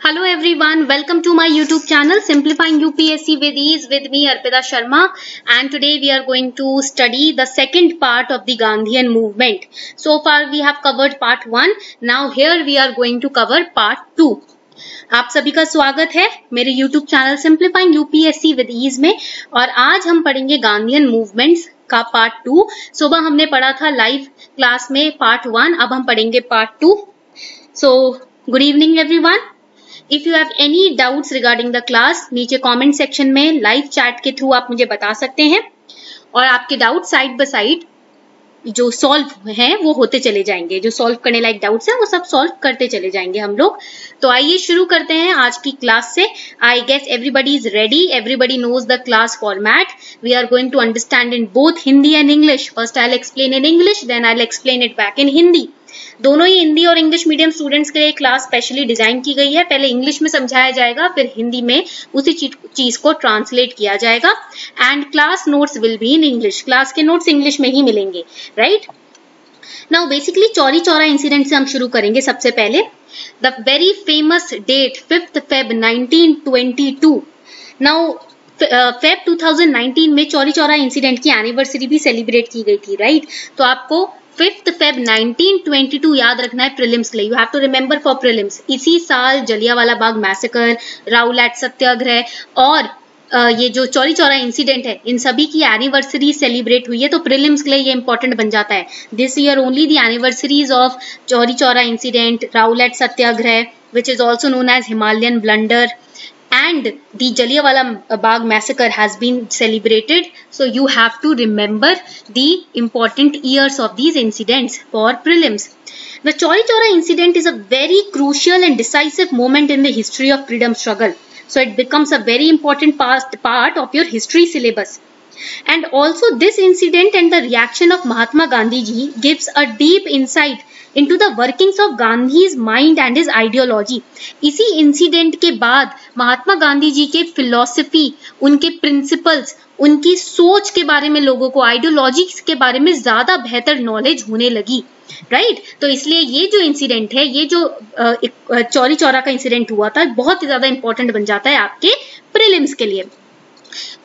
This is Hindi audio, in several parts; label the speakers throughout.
Speaker 1: Hello everyone welcome to my YouTube channel simplifying UPSC with ease with me Arpita Sharma and today we are going to study the second part of the Gandhian movement so far we have covered part one now here we are going to cover part two आप सभी का स्वागत है मेरे YouTube channel simplifying UPSC with ease में। और आज हम पढ़ेंगे गांधीयन मूवमेंट्स का पार्ट टू सुबह हमने पढ़ा था लाइव क्लास में पार्ट वन अब हम पढ़ेंगे part two so good evening every if you have any doubts regarding the class नीचे कमेंट सेक्शन में लाइव चैट के थ्रू आप मुझे बता सकते हैं। और आपके डाउट साइड बाय साइड जो सॉल्व हैं, वो होते चले जाएँगे। जो सॉल्व करने लायक डाउट्स हैं, वो सब सॉल्व करते चले जाएँगे हम लोग। तो आइए शुरू करते हैं आज की क्लास से। I guess everybody is ready everybody knows the class format we are going to understand in both Hindi and English first I'll explain in English then I'll explain it back in Hindi दोनों ही हिंदी और इंग्लिश मीडियम स्टूडेंट्स के लिए क्लास स्पेशली डिज़ाइन की गई है। पहले इंग्लिश में समझाया जाएगा, फिर हिंदी में उसी चीज़ को ट्रांसलेट किया जाएगा। And class notes will be in English class के नोट्स इंग्लिश में ही मिलेंगे right now basically Chauri Chaura incident से हम शुरू करेंगे सबसे पहले। The very famous date fifth Feb 1922 now Feb 2019 में चौरी चौरा इंसिडेंट की एनिवर्सरी भी सेलिब्रेट की गई थी राइट तो आपको फिफ्थ फेब 1922 याद रखना है प्रिलिम्स के लिए you have to remember for prelims इसी साल जलियावाला बाग मैसेकर राउलैट सत्याग्रह और ये जो चौरी चौरा इंसिडेंट है, इन सभी की एनिवर्सरी सेलिब्रेट हुई है तो प्रिलिम्स के लिए ये इंपॉर्टेंट बन जाता है। This year only the anniversaries of Chauri Chaura incident Rowlatt Satyagraha which is also known as Himalayan blunder and the Jallianwala uh, Bagh massacre has been celebrated. So you have to remember the important years of these incidents for prelims. The Chauri Chaura incident is a very crucial and decisive moment in the history of freedom struggle. So it becomes a very important past part of your history syllabus. And also this incident and the reaction of Mahatma Gandhi ji gives a deep insight into the workings of Gandhi mind and his ideology इसी इंसिडेंट के बाद महात्मा गांधी जी के फिलोसफी उनके प्रिंसिपल्स उनकी सोच के बारे में लोगों को आइडियोलॉजी के बारे में ज़्यादा बेहतर नॉलेज होने लगी राइट right? तो इसलिए ये जो इंसिडेंट है, ये जो चौरी चौरा का इंसिडेंट हुआ था, बहुत ज़्यादा इंपॉर्टेंट बन जाता है आपके प्रिलिम्स के लिए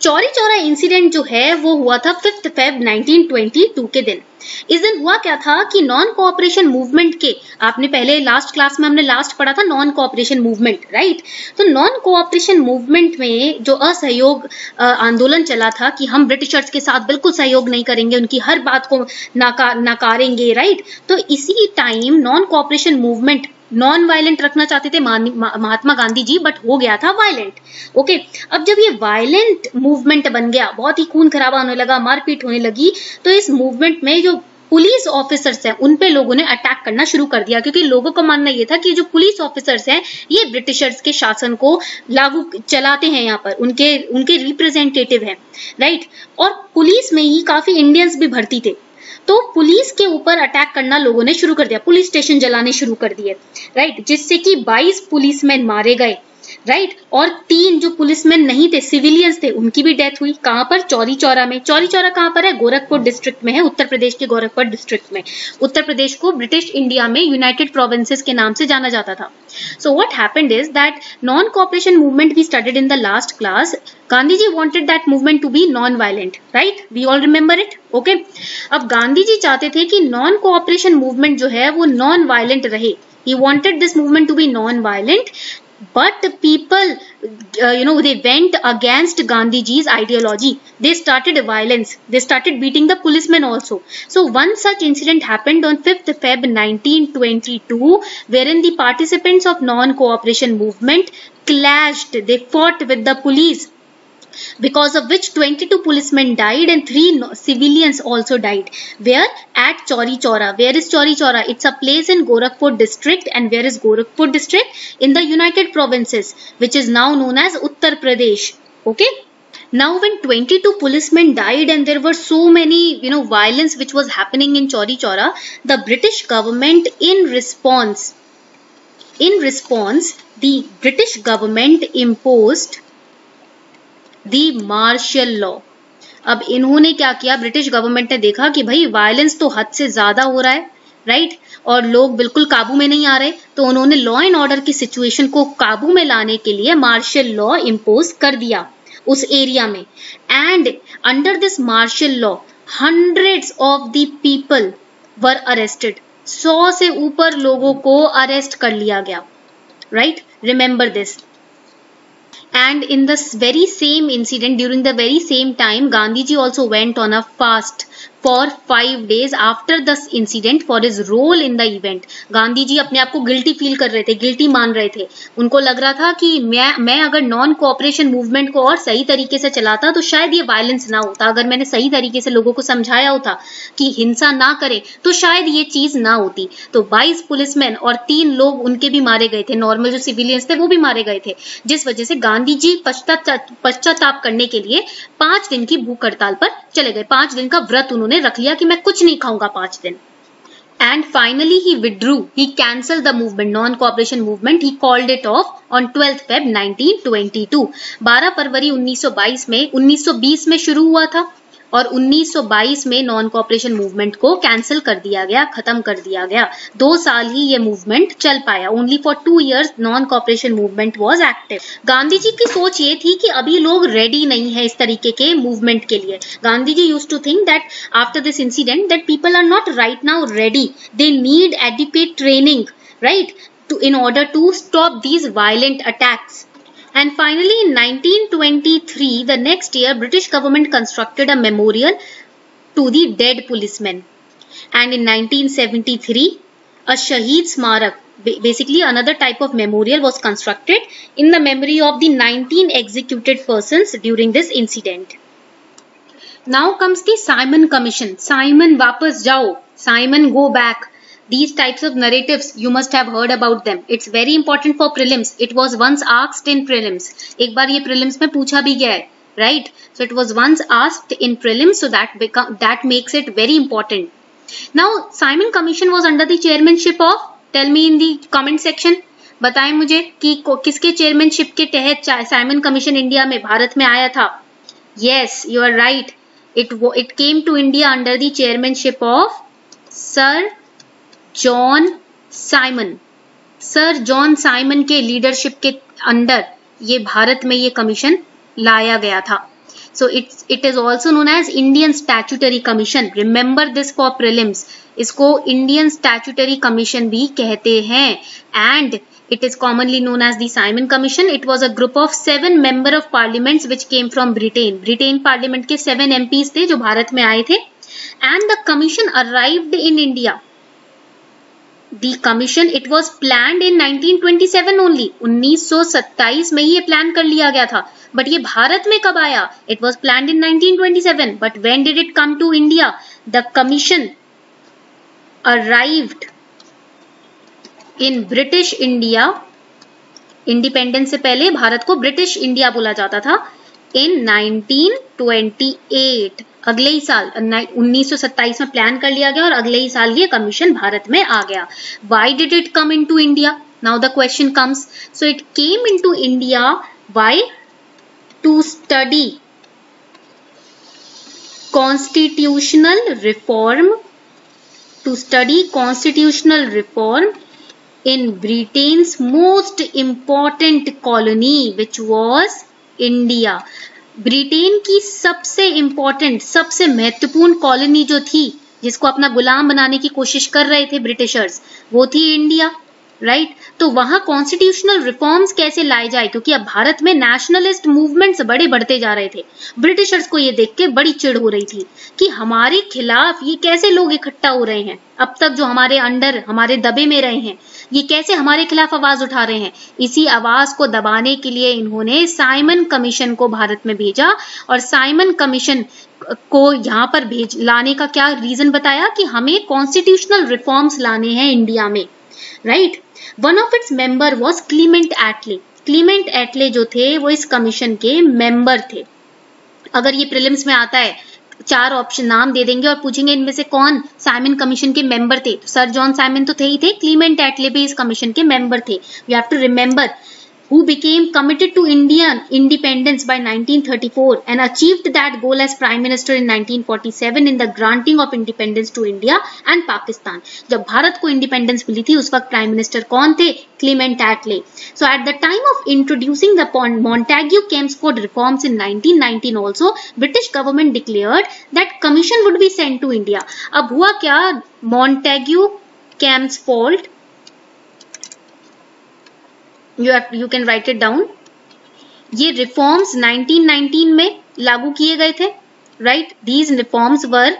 Speaker 1: चौरी चौरा इंसिडेंट जो है वो हुआ था फिफ्थ फेब 1922 के दिन। इस दिन हुआ क्या था कि नॉन कोऑपरेशन मूवमेंट के आपने पहले लास्ट क्लास में हमने लास्ट पढ़ा था नॉन कोऑपरेशन मूवमेंट राइट तो नॉन कोऑपरेशन मूवमेंट में जो असहयोग आंदोलन चला था कि हम ब्रिटिशर्स के साथ बिल्कुल सहयोग नहीं करेंगे उनकी हर बात को नाका, नकारेंगे राइट तो इसी time non cooperation movement non violent रखना चाहते थे महात्मा गांधी जी बट हो गया था वायलेंट ओके अब जब ये वायलेंट मूवमेंट बन गया, बहुत ही खून खराबा होने लगा, मारपीट होने लगी तो इस मूवमेंट में जो पुलिस ऑफिसर्स हैं, उन पे लोगों ने अटैक करना शुरू कर दिया, क्योंकि लोगों का मानना ये था कि जो पुलिस ऑफिसर्स हैं, ये ब्रिटिशर्स के शासन को लागू चलाते हैं यहाँ पर, उनके उनके रिप्रेजेंटेटिव हैं राइट और पुलिस में ही काफ़ी इंडियंस भी भर्ती थे। तो पुलिस के ऊपर अटैक करना लोगों ने शुरू कर दिया। पुलिस स्टेशन जलाने शुरू कर दिए राइट जिससे कि 22 पुलिसमैन मारे गए राइट और तीन जो पुलिसमैन नहीं थे, सिविलियंस थे, उनकी भी डेथ हुई। कहाँ पर? चौरी चौरा में। चौरी चौरा कहाँ पर है? गोरखपुर डिस्ट्रिक्ट में है, उत्तर प्रदेश के गोरखपुर डिस्ट्रिक्ट में। उत्तर प्रदेश को ब्रिटिश इंडिया में यूनाइटेड प्रोविंसेस के नाम से जाना जाता था। So what happened is that non cooperation movement we started in the last class Gandhi ji wanted that movement to be non violent right we all remember it okay अब गांधी जी चाहते थे कि नॉन कोऑपरेशन मूवमेंट जो है वो नॉन वायलेंट रहे he wanted this movement to be non-violent but people uh, you know they went against gandhiji's ideology they started violence they started beating the policemen also so one such incident happened on 5th feb 1922 wherein the participants of non cooperation movement clashed they fought with the police because of which 22 policemen died and 3 civilians also died. Where? At Chauri Chaura. Where is Chauri Chaura? It's a place in Gorakhpur district and where is Gorakhpur district? In the United Provinces which is now known as Uttar Pradesh. Okay. Now when 22 policemen died and there were so many you know violence which was happening in Chauri Chaura, the British government in response in response the British government imposed the martial law अब इन्होंने क्या किया? ब्रिटिश गवर्नमेंट ने देखा कि भाई वायलेंस तो हद से ज़्यादा हो रहा है राइट और लोग बिल्कुल काबू में नहीं आ रहे तो उन्होंने लॉ एंड ऑर्डर की सिचुएशन को काबू में लाने के लिए मार्शल लॉ इम्पोज कर दिया उस एरिया में। And under this martial law hundreds of the people were arrested सौ से ऊपर लोगों को अरेस्ट कर लिया गया right remember this and in this very same incident during the very same time gandhi ji also went on a fast for five days after this incident for his role in the event Gandhi ji अपने आप को गिल्टी फील कर रहे थे गिल्टी मान रहे थे। उनको लग रहा था कि मैं मैं अगर नॉन कोऑपरेशन मूवमेंट को और सही तरीके से चलाता तो शायद ये वायलेंस ना होता। अगर मैंने सही तरीके से लोगों को समझाया होता कि हिंसा ना करे तो शायद ये चीज़ ना होती। तो 22 पुलिसमैन और तीन लोग उनके भी मारे गए थे। नॉर्मल जो सिविलियंस थे वो भी मारे गए थे। जिस वजह से गांधी जी पश्चाताप करने के लिए पाँच दिन की भूख हड़ताल पर चले गए। पाँच दिन का व्रत उन्होंने रख लिया कि मैं कुछ नहीं खाऊँगा पाँच दिन। And finally he withdrew he cancel the movement non cooperation movement he called it off on twelfth Feb 1922 12 फरवरी 1922 में 1920 में शुरू हुआ था। और 1922 में नॉन कॉपरेशन मूवमेंट को कैंसिल कर दिया गया, खत्म कर दिया गया। दो साल ही ये मूवमेंट चल पाया। Only for two years non cooperation movement was active Gandhi ji की सोच ये थी कि अभी लोग रेडी नहीं है इस तरीके के मूवमेंट के लिए। Gandhi ji used to think that after this incident that people are not right now ready they need adequate training right to, in order to stop these violent attacks. And finally, in 1923, the next year, British government constructed a memorial to the dead policemen. And in 1973, a Shaheed Smarak, basically another type of memorial was constructed in the memory of the 19 executed persons during this incident. Now comes the Simon Commission. Simon, वापस जाओ. Simon, go back. These types of narratives, you must have heard about them. It's very important for prelims. It was once asked in prelims. एक बार ये prelims में पूछा भी गया है. Right? So it was once asked in prelims, so that become, that makes it very important. Now, Simon Commission was under the chairmanship of, tell me in the comment section, बताएँ मुझे कि किसके चेयरमैनशिप के तहत साइमन कमीशन इंडिया में भारत में आया था yes you are right it it came to India under the chairmanship of sir John Simon. Sir John Simon के लीडरशिप के अंडर ये भारत में ये कमीशन लाया गया था। So it's it is also known as Indian statutory commission remember this for prelims इसको इंडियन स्टैचुटरी कमीशन भी कहते हैं। And it is commonly known as the Simon commission it was a group of seven member of parliament which came from Britain Britain parliament के सेवन एमपीज थे जो भारत में आए थे। And the commission arrived in India the commission it was plan in 1927 only 1927 में ही ये प्लान कर लिया गया था। बट ये भारत में कब आया? It was plan in 1927 but when did it come to India the commission arrived in British India independence से पहले भारत को ब्रिटिश इंडिया बोला जाता था। इन 1928 अगले ही साल 1927 में प्लान कर लिया गया और अगले ही साल ये कमीशन भारत में आ गया। Why did it come into India now the question comes so it came into India why to study constitutional reform to study constitutional reform in Britain most important colony which was India Britain की सबसे इंपॉर्टेंट सबसे महत्वपूर्ण कॉलोनी जो थी, जिसको अपना गुलाम बनाने की कोशिश कर रहे थे ब्रिटिशर्स वो थी इंडिया राइट? तो वहाँ कॉन्स्टिट्यूशनल रिफॉर्म्स कैसे लाए जाए? क्योंकि अब भारत में नेशनलिस्ट मूवमेंट्स बड़े बढ़ते जा रहे थे। ब्रिटिशर्स को ये देख के बड़ी चिड़ हो रही थी कि हमारे खिलाफ ये कैसे लोग इकट्ठा हो रहे हैं? अब तक जो हमारे अंडर, हमारे दबे में रहे हैं, ये कैसे हमारे खिलाफ आवाज़ उठा रहे हैं? इसी आवाज़ को दबाने के लिए इन्होंने साइमन कमीशन को भारत में भेजा और साइमन कमीशन को यहाँ पर भेज, लाने का क्या रीजन बताया कि हमें कॉन्स्टिट्यूशनल रिफॉर्म्स लाने हैं इंडिया में right one of its member was Clement Attlee Clement Attlee जो थे, वो इस कमीशन के मेंबर थे। अगर ये प्रिलिम्स में आता है, चार ऑप्शन नाम दे देंगे और पूछेंगे इनमें से कौन साइमन कमीशन के मेंबर थे। तो सर जॉन साइमन तो थे ही थे क्लीमेंट एटले भी इस कमीशन के मेंबर थे। We have to remember who became committed to Indian independence by 1934 and achieved that goal as prime minister in 1947 in the granting of independence to India and Pakistan. जब भारत को independence मिली थी उस वक्त prime minister कौन थे Clement Attlee. So at the time of introducing the Montague Chelmsford reforms in 1919 also, British government declared that commission would be sent to India. अब हुआ क्या Montague Chelmsford have, you can write it down. ये रिफॉर्म्स 1919 में लागू किए गए थे right these reforms were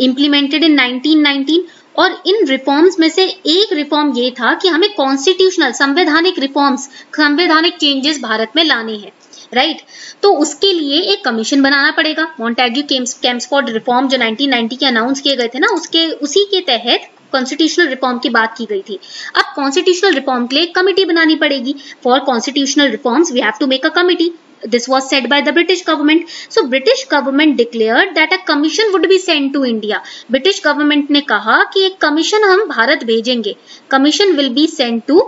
Speaker 1: implemented in 1919 और इन रिफॉर्म्स में से एक रिफॉर्म ये था कि हमें कॉन्स्टिट्यूशनल संवैधानिक रिफॉर्म्स संवैधानिक चेंजेस भारत में लाने हैं राइट right? तो उसके लिए एक कमीशन बनाना पड़ेगा। मॉन्टेग्यू कैम्सफोर्ड रिफॉर्म जो 1990 के अनाउंस किए गए थे ना, उसके, उसी के तहत कॉन्स्टिट्यूशनल रिफॉर्म की बात की गई थी। अब कॉन्स्टिट्यूशनल रिफॉर्म के लिए कमिटी बनानी पड़ेगी। For constitutional reforms we have to make a committee this was said by the british government. So, british government declared that a commission would be sent to india. British government ने कहा कि एक कमीशन हम भारत भेजेंगे। Commission will be sent to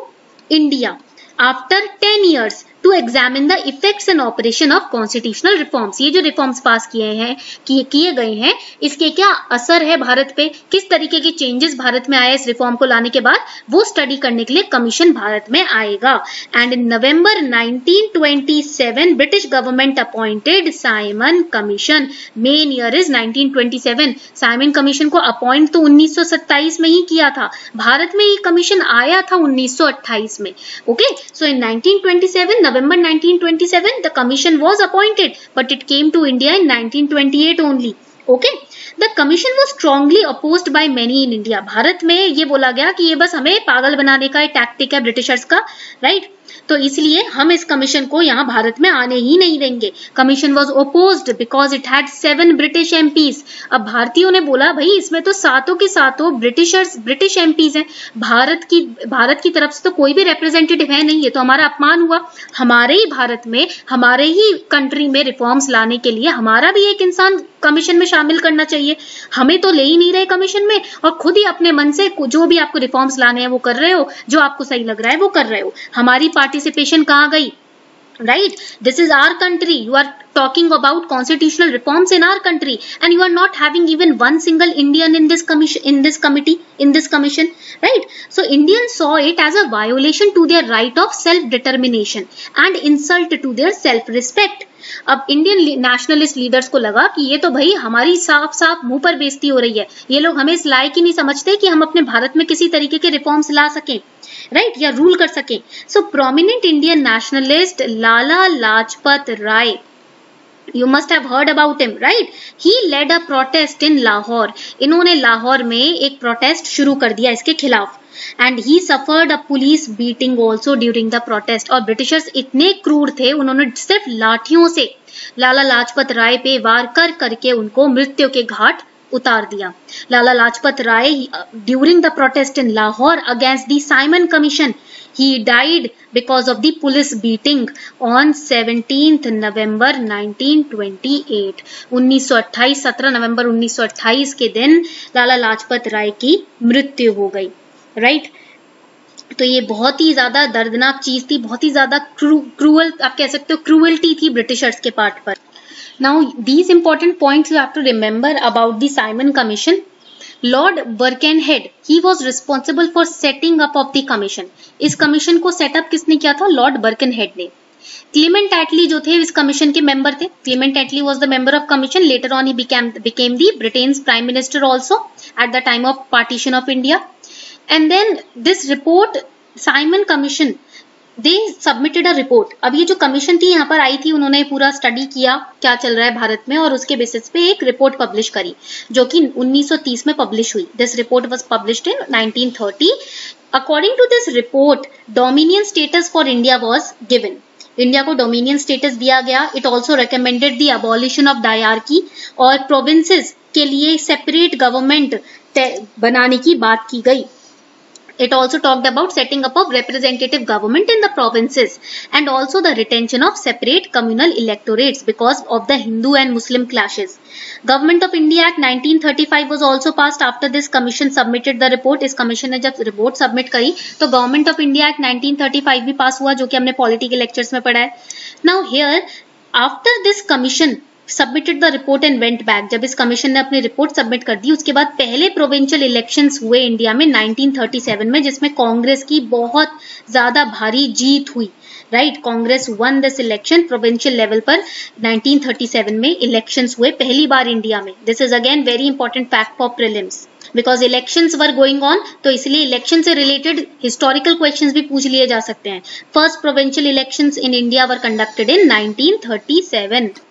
Speaker 1: India after ten years to examine the effects and operation of constitutional reforms ये जो रिफॉर्म्स पास किए हैं, किए किए गए हैं, इसके क्या असर है भारत पे? किस तरीके के चेंजेस भारत में आए इस रिफॉर्म को लाने के बाद? वो स्टडी करने के लिए कमीशन भारत में आएगा। And in November 1927 British government appointed Simon commission main year is 1927 Simon commission को अपॉइंट तो 1927 में ही किया था। भारत में ये कमीशन आया था 1928 में। Okay so in 1927 November 1927, the commission was appointed, but it came to India in 1928 only. Okay. The commission was strongly opposed by many in India. Bharat में ये बोला गया कि ये बस हमें पागल बनाने का एक टैक्टिक है ब्रिटिशर्स का राइट right? तो इसलिए हम इस कमीशन को यहाँ भारत में आने ही नहीं देंगे। Commission was oppose because it had seven British MPs अब भारतीयों ने बोला, भाई, इसमें तो सातों के सातों ब्रिटिशर्स ब्रिटिश एमपीज हैं। भारत की भारत की तरफ़ से तो कोई भी रिप्रेजेंटेटिव है नहीं है तो हमारा अपमान हुआ। हमारे ही भारत में, हमारे ही कंट्री में रिफॉर्म्स लाने के लिए हमारा भी एक इंसान कमीशन में शामिल करना चाहिए। हमें तो ले ही नहीं रहे कमीशन में। और खुद ही अपने मन से जो भी आपको रिफॉर्म्स लाने हैं, वो कर रहे हो, जो आपको सही लग रहा है, वो कर रहे हो। हमारी पार्टिसिपेशन कहाँ गई? Right this is our country you are talking about constitutional reforms in our country and you are not having even one single Indian in this commission in this committee in this commission right so Indian saw it as a violation to their right of self determination and insult to their self respect अब इंडियन नेशनलिस्ट लीडर्स को लगा कि ये तो भाई हमारी साफ़ साफ़ मुँह पर बेजती हो रही है। ये लोग हमें इस लायक ही नहीं समझते कि हम अपने भारत में किसी तरीके के रिफॉर्म्स ला सकें। राइट? या रूल कर सके so prominent Indian nationalist Lala Lajpat Rai you must have heard about him right he led a protest in Lahore इन्होंने लाहौर में एक प्रोटेस्ट शुरू कर दिया इसके खिलाफ and he suffered a police beating also during the protest और ब्रिटिशर्स इतने क्रूर थे उन्होंने सिर्फ़ लाठियों से लाला लाजपत राय पे वार कर करके उनको मृत्यु के घाट उतार दिया। Lala Lajpat Rai during the protest in Lahore against the Simon Commission he died because of the police beating on 17th November 1928 1928 17 नवंबर 1928 के दिन लाला लाजपत राय की मृत्यु हो गई। राइट? तो ये बहुत ही ज़्यादा दर्दनाक चीज़ थी, बहुत ही ज़्यादा क्रूअल, आप कह सकते हो, क्रूअल्टी थी ब्रिटिशर्स के पार्ट पर। Now these important points you have to remember about the Simon commission lord Birkenhead he was responsible for setting up of the commission इस कमीशन को सेटअप किसने किया था लॉर्ड बर्केन हेड ने क्लीमेंट एटली जो थे इस कमीशन के मेंबर थे Clement Attlee was the member of commission later on he became became the Britain prime minister also at the time of partition of India and then this report Simon commission they submitted a report अब ये जो कमीशन थी, यहाँ पर आई थी, उन्होंने पूरा स्टडी किया, क्या चल रहा है भारत में, और उसके बेसिस पे एक रिपोर्ट पब्लिश करी, जो कि 1930 में पब्लिश हुई। This report was published in 1930 according to this report dominion status for India was given India को डोमिनियन स्टेटस दिया गया। It also recommended the abolition of dyarchy और प्रोविंसेस के लिए सेपरेट गवर्नमेंट बनाने की बात की गई। It also talked about setting up of representative government in the provinces and also the retention of separate communal electorates because of the Hindu and Muslim clashes. Government of India Act 1935 was also passed after this commission submitted the report. इस commission ने जब report submit करी तो Government of India Act 1935 भी pass हुआ जो कि हमने political lectures में पढ़ा है. Now here after this commission submitted the report and went back जब इस कमीशन ने अपनी रिपोर्ट सबमिट कर दी, उसके बाद पहले प्रोविंशियल इलेक्शंस हुए इंडिया में 1937 में, जिसमें कांग्रेस की बहुत ज़्यादा भारी जीत हुई right Congress won this election provincial level पर 1937 में इलेक्शंस हुए पहली बार इंडिया में. This is again very important fact for prelims because elections were going on तो इसलिए इलेक्शन से रिलेटेड हिस्टोरिकल क्वेश्चंस भी पूछ लिए जा सकते हैं. First provincial elections in India were conducted in 1937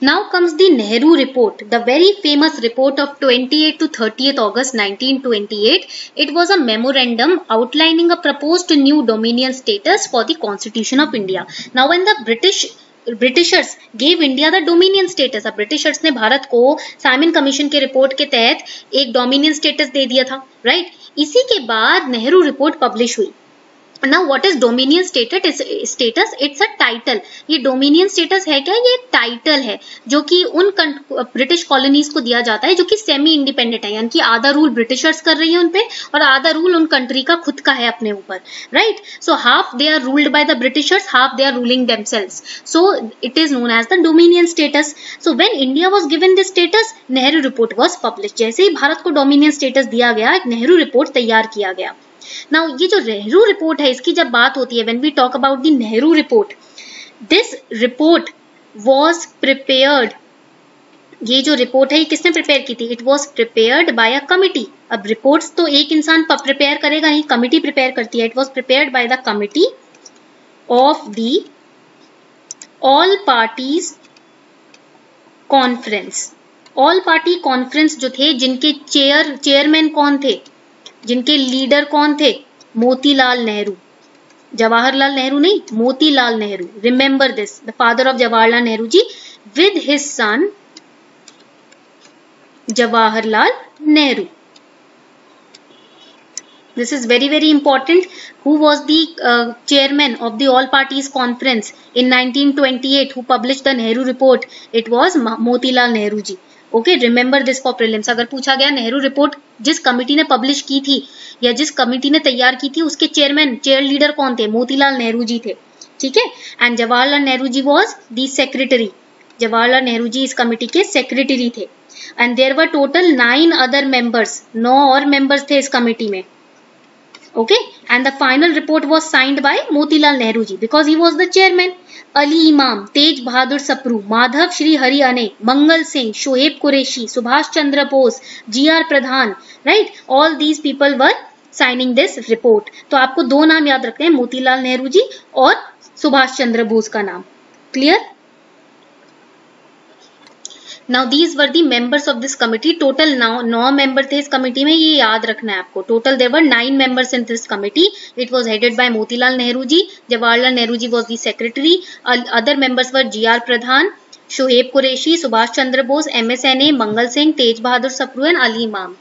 Speaker 1: Now comes the Nehru report, the very famous report of 28 to 30th August 1928. It was a memorandum outlining a proposed new dominion status for the Constitution of India. Now when the British Britishers gave India the dominion status अब ब्रिटिशर्स ने भारत को साइमन कमीशन के रिपोर्ट के तहत एक डोमिनियन स्टेटस दे दिया था राइट right? इसी के बाद नेहरू रिपोर्ट पब्लिश हुई now what is dominion status status it's a title ये डोमिनियन स्टेटस है क्या? ये टाइटल है, जो कि उन ब्रिटिश कॉलोनीज को दिया जाता है, जो कि सेमी इंडिपेंडेंट है, यानी कि आधा रूल ब्रिटिशर्स कर रही है उनपे और आधा रूल उन कंट्री का खुद का है अपने ऊपर right so half they are ruled by the Britishers half they are ruling themselves so it is known as the dominion status so when India was given this status Nehru report was publish जैसे ही भारत को डोमिनियन स्टेटस दिया गया, एक नेहरू रिपोर्ट तैयार किया गया। नाउ ये जो नेहरू रिपोर्ट है, इसकी जब बात होती है when we talk about the Nehru report this report was prepared ये जो रिपोर्ट है, ये किसने प्रिपेयर की थी? It was prepared by a committee अब रिपोर्ट्स तो एक इंसान प्रिपेयर करेगा नहीं कमिटी प्रिपेयर करती है. It was prepared by the committee of the all parties conference all party conference जो थे, जिनके चेयर चेयरमैन कौन थे? जिनके लीडर कौन थे? मोतीलाल नेहरू। जवाहरलाल नेहरू नहीं, Motilal Nehru. Remember this the father of Jawaharlal Nehru ji with his son Jawaharlal Nehru. This is very very important who was the chairman of the all parties conference in nineteen twenty eight who publish the Nehru report it was Motilal Nehru ji okay remember this for prelims अगर पूछा गया नेहरू रिपोर्ट जिस कमिटी ने पब्लिश की थी, या जिस कमिटी ने तैयार की थी, उसके चेयरमैन चेयर लीडर कौन थे? मोतीलाल नेहरू जी थे। ठीक है? And Jawaharlal Nehru ji was the secretary Jawaharlal Nehru ji इस कमिटी के सेक्रेटरी थे। And there were total nine other members नौ और मेंबर्स थे इस कमेटी में। Okay? And the final report was signed by motilal nehru ji because he was the chairman. इमाम तेज Bahadur Sapru Madhav Shrihari Aney Mangal Singh Shoaib Qureshi Subhash Chandra Bose G R Pradhan right all these people were signing this report तो आपको दो नाम याद रखते हैं मोतीलाल नेहरू जी और सुभाष चंद्र बोस का नाम. Clear now these were the members of this committee total नौ नौ मेंबर थे इस कमिटी में, ये याद रखना है आपको। Total there were nine members in this committee it was headed by Motilal Nehru ji Jawaharlal Nehru ji was the secretary other members were G R Pradhan Shoaib Qureshi Subhash Chandra Bose M S Aney Mangal Singh Tej Bahadur Sapru and Ali Imam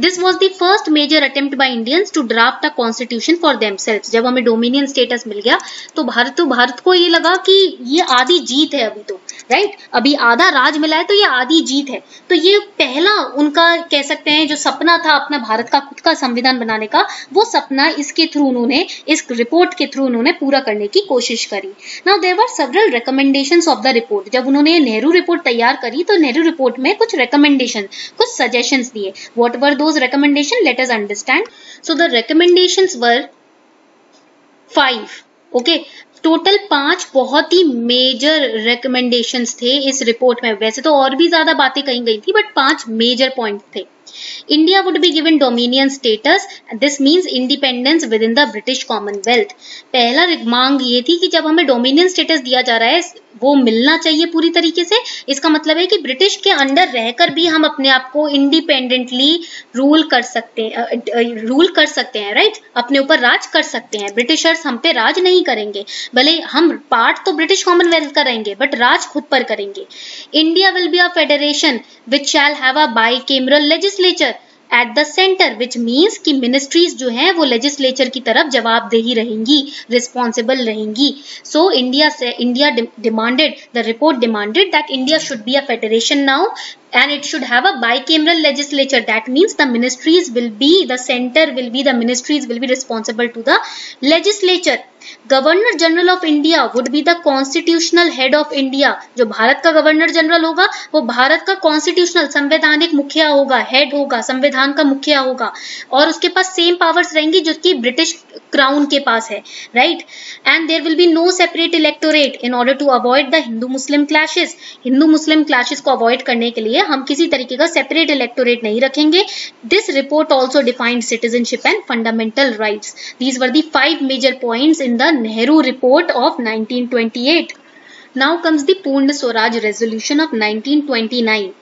Speaker 1: this was the first major attempt by Indians to draft a constitution for them जब हमें डोमिनियन स्टेटस मिल गया तो भारत तो भारत को ये लगा कि ये आधी जीत है अभी तो। राइट अभी आधा राज मिला है तो ये आधी जीत है। तो ये पहला उनका कह सकते हैं, जो सपना था अपना भारत का, खुद का संविधान बनाने का, वो सपना इसके थ्रू उन्होंने, इस रिपोर्ट के थ्रू उन्होंने पूरा करने की कोशिश करी। Now there were several recommendation of the report जब उन्होंने नेहरू रिपोर्ट तैयार करी तो नेहरू रिपोर्ट में कुछ रिकमेंडेशन कुछ सजेशन दिए। What were those recommendation let us understand so the recommendation were five okay total पाँच बहुत ही मेजर रिकमेंडेशंस थे इस रिपोर्ट में। वैसे तो और भी ज़्यादा बातें कही गई थी बट पाँच मेजर पॉइंट थे। Would be given dominion status this means independence within the British Commonwealth पहला मांग ये थी कि जब हमें डोमिनियन स्टेटस दिया जा रहा है, वो मिलना चाहिए पूरी तरीके से। इसका मतलब है कि ब्रिटिश के अंडर रहकर भी हम अपने आप को इंडिपेंडेंटली रूल कर सकते हैं रूल कर सकते हैं राइट अपने ऊपर राज कर सकते हैं। ब्रिटिशर्स हम पे राज नहीं करेंगे। भले हम पार्ट तो ब्रिटिश कॉमनवेल्थ करेंगे बट राज खुद पर करेंगे। India will be a federation which shall bicameral legislature at the centre which means की मिनिस्ट्रीज जो है, वो लेजिस्लेचर की तरफ़ जवाबदेही रहेंगी रिस्पॉन्सिबल रहेंगी। सो इंडिया से India demanded the report demanded that India should be a federation now and it should have a bicameral legislature. That means the ministries will be, the center will be, the ministries will be responsible to the legislature. Governor general of India would be the constitutional head of India जो भारत का गवर्नर जनरल होगा, वो भारत का कॉन्स्टिट्यूशनल संवैधानिक मुखिया होगा हेड होगा, संविधान का मुखिया होगा। और उसके पास सेम पावर्स रहेंगी जो कि ब्रिटिश क्राउन के पास है right and there will be no separate electorate in order to avoid the Hindu Muslim clashes Hindu Muslim clashes को अवॉइड करने के लिए हम किसी तरीके का सेपरेट इलेक्टोरेट नहीं रखेंगे this report also defined citizenship and fundamental rights these were the five major points in the Nehru Report of 1928. Now comes the Purna Swaraj Resolution of 1929.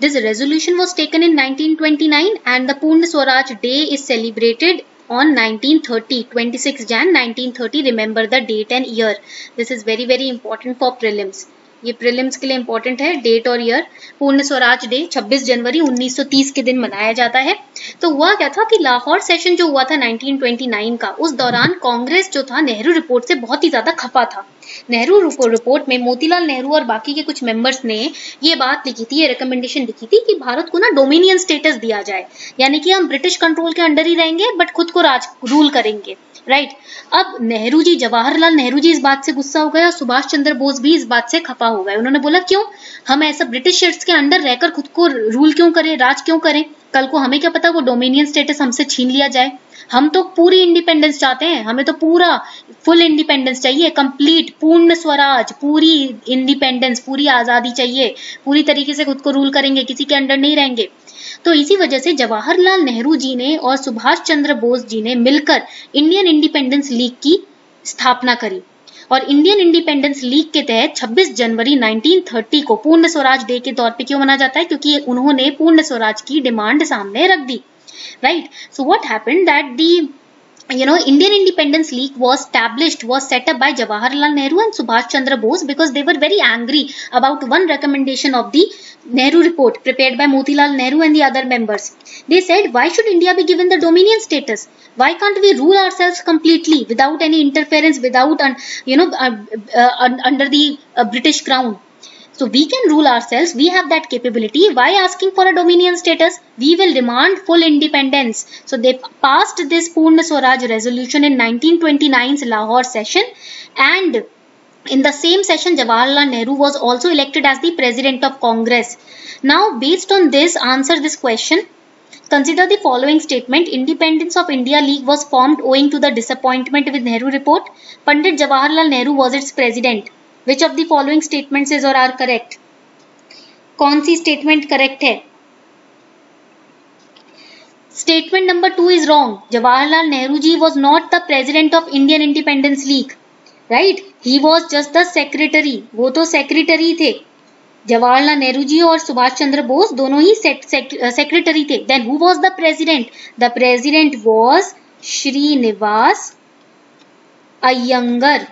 Speaker 1: This resolution was taken in 1929 and the Purna Swaraj Day is celebrated on 1930 26 Jan 1930 remember the date and year this is very very important for prelims ये प्रीलिम्स के लिए इंपॉर्टेंट है डेट और ईयर पूर्ण स्वराज डे 26 जनवरी 1930 के दिन मनाया जाता है। तो हुआ क्या था कि लाहौर सेशन जो हुआ था 1929 का, उस दौरान कांग्रेस जो था, नेहरू रिपोर्ट से बहुत ही ज़्यादा खफा था। नेहरू रिपोर्ट में मोतीलाल नेहरू और बाकी के कुछ मेंबर्स ने ये बात लिखी थी, ये रिकमेंडेशन लिखी थी कि भारत को ना डोमिनियन स्टेटस दिया जाए। यानी कि हम ब्रिटिश कंट्रोल के अंडर ही रहेंगे बट खुद को राज रूल करेंगे। राइट अब नेहरू जी, जवाहरलाल नेहरू जी इस बात से गुस्सा हो गए और सुभाष चंद्र बोस भी इस बात से खफा हो गए। उन्होंने बोला, क्यों? हम ऐसा ब्रिटिशर्स के अंडर रहकर खुद को रूल क्यों करें? राज क्यों करें? कल को हमें क्या पता वो डोमिनियन स्टेटस हमसे छीन लिया जाए। हम तो पूरी इंडिपेंडेंस चाहते हैं। हमें तो पूरा फुल इंडिपेंडेंस चाहिए। कंप्लीट पूर्ण स्वराज, पूरी इंडिपेंडेंस पूरी आज़ादी चाहिए। पूरी तरीके से खुद को रूल करेंगे, किसी के अंडर नहीं रहेंगे। तो इसी वजह से जवाहरलाल नेहरू जी ने और सुभाष चंद्र बोस जी ने मिलकर इंडियन इंडिपेंडेंस लीग की स्थापना करी। और इंडियन इंडिपेंडेंस लीग के तहत 26 जनवरी 1930 को पूर्ण स्वराज डे के तौर पे क्यों मनाया जाता है? क्योंकि उन्होंने पूर्ण स्वराज की डिमांड सामने रख दी। Right so what happened that the you know indian independence league was established was set up by jawaharlal nehru and subhash chandra bose because they were very angry about one recommendation of the nehru report prepared by motilal nehru and the other members. They said why should india be given the dominion status? Why can't we rule ourselves completely without any interference without and you know uh, uh, under the uh, british crown so we can rule ourselves. We have that capability. Why asking for a dominion status? We will demand full independence. So they passed this Purna Swaraj resolution in 1929's Lahore session and in the same session Jawaharlal Nehru was also elected as the president of Congress. Now based on this answer this question Consider the following statement. Independence of India League was formed owing to the disappointment with Nehru report. Pandit Jawaharlal Nehru was its president. Which of the following statement is or are correct कौन सी स्टेटमेंट करेक्ट है? Statement number two is wrong Jawaharlal Nehru ji was not the president of Indian Independence League right he was just the secretary वो तो सेक्रेटरी थे. जवाहरलाल नेहरू जी और सुभाष चंद्र बोस दोनों ही सेक्रेटरी थे. Then who was the president the president was Srinivas Iyengar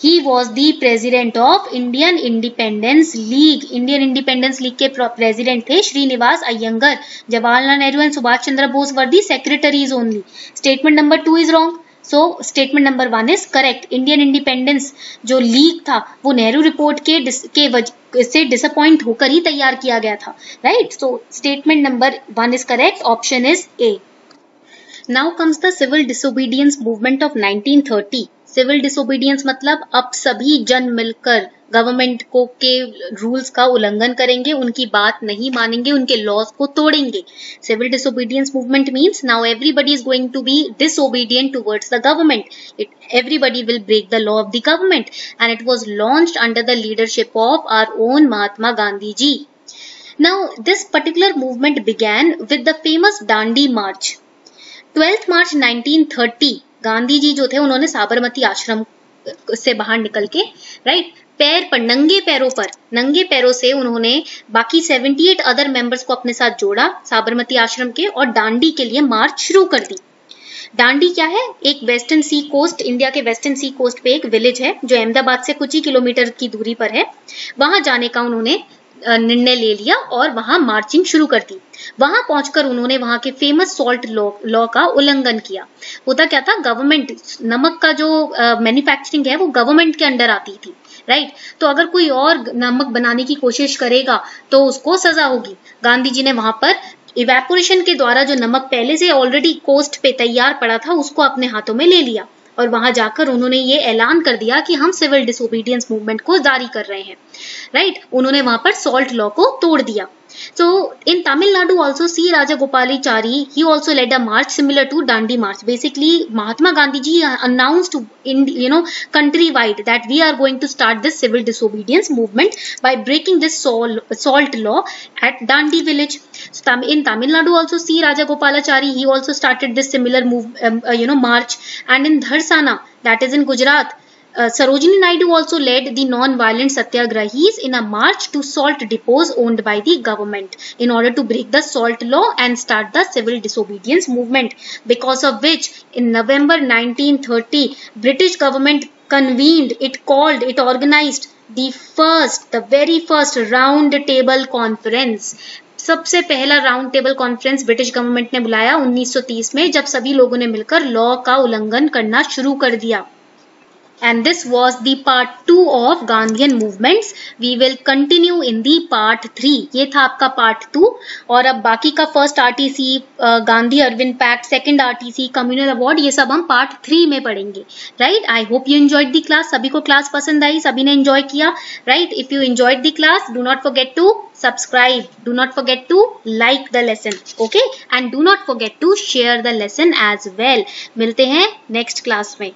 Speaker 1: he was the president of Indian Independence League Indian Independence League के प्रेसिडेंट थे Srinivas Iyengar Jawaharlal Nehru and Subhash Chandra Bose were the secretaries only statement number two is wrong so statement number one is correct Indian Independence जो लीग था वो नेहरू रिपोर्ट के के वज, से डिसअपॉइंट होकर ही तैयार किया गया था। Right so statement number one is correct option is A now comes the civil disobedience movement of 1930 civil disobedience मतलब अब सभी जन मिलकर गवर्नमेंट को के रूल्स का उल्लंघन करेंगे, उनकी बात नहीं मानेंगे, उनके लॉज को तोड़ेंगे। Civil disobedience movement means now everybody is going to be disobedient towards the government it everybody will break the law of the government and it was launch under the leadership of our own Mahatma Gandhi ji now this particular movement began with the famous Dandi march 12th March 1930 Gandhi ji जो थे, उन्होंने साबरमती आश्रम से बाहर निकल के राइट पैर पर, नंगे पैरों पर, नंगे पैरों से उन्होंने बाकी 78 अदर मेंबर्स को अपने साथ जोड़ा साबरमती आश्रम के और डांडी के लिए मार्च शुरू कर दी। डांडी क्या है? एक वेस्टर्न सी कोस्ट इंडिया के वेस्टर्न सी कोस्ट पे एक विलेज है, जो अहमदाबाद से कुछ ही किलोमीटर की दूरी पर है। वहाँ जाने का उन्होंने निर्णय ले लिया और वहाँ मार्चिंग शुरू कर दी। वहाँ पहुंचकर उन्होंने वहाँ के फ़ेमस सॉल्ट लॉ का उल्लंघन किया। होता क्या था? गवर्नमेंट नमक का जो मैन्युफैक्चरिंग है, वो गवर्नमेंट के अंडर आती थी राइट? तो अगर कोई और नमक बनाने की कोशिश करेगा तो उसको सजा होगी। गांधी जी ने वहाँ पर इवेपोरेशन के द्वारा जो नमक पहले से ऑलरेडी कोस्ट पे तैयार पड़ा था, उसको अपने हाथों में ले लिया। और वहाँ जाकर उन्होंने ये ऐलान कर दिया कि हम सिविल डिसोबीडियंस मूवमेंट को जारी कर रहे हैं राइट? उन्होंने वहाँ पर सॉल्ट लॉ को तोड़ दिया So in Tamil Nadu also C. Rajagopalachari, he also led a march similar to Dandi March. Basically Mahatma Gandhi ji announced in you know countrywide that we are going to start this civil disobedience movement by breaking this salt law at Dandi village. So in Tamil Nadu also C. Rajagopalachari, he also started this similar move, um, uh, you know march and in Dharsana that is in Gujarat Sarojini Naidu also led the non violent satyagrahi in a march to salt deposits owned by the government in order to break the salt law and start the civil disobedience movement because of which in November 1930 British government convened it called it organise the first the very first round table conference सबसे पहला round table conference British government ने बुलाया 1930 में, जब सभी लोगों ने मिलकर लॉ का उल्लंघन करना शुरू कर दिया। And this was the part 2 of Gandhian movements. We will continue in the part 3. ये था आपका part 2 और अब बाकी का first RTC Gandhi Irwin pact second RTC communal award ये सब हम part 3 में पढ़ेंगे right I hope you enjoyed the class सभी को class पसंद आई सभी ने enjoy किया right if you enjoyed the class do not forget to subscribe do not forget to like the lesson okay and do not forget to share the lesson as well मिलते हैं next class में